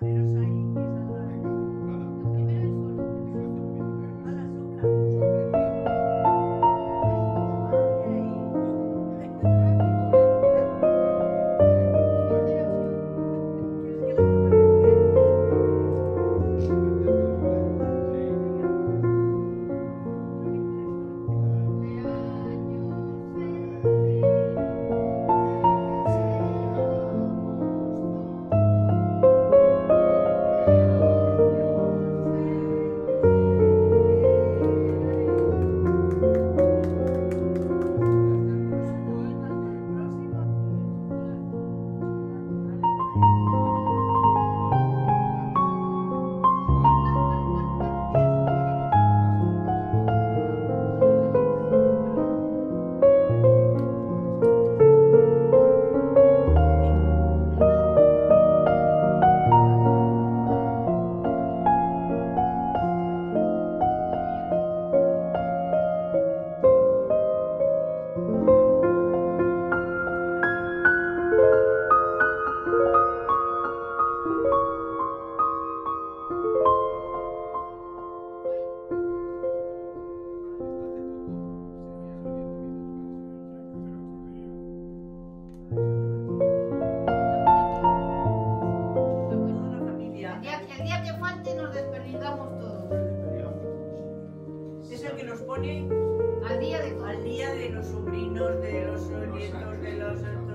Pero soy pone Al día de al día de los sobrinos, de los nietos, de los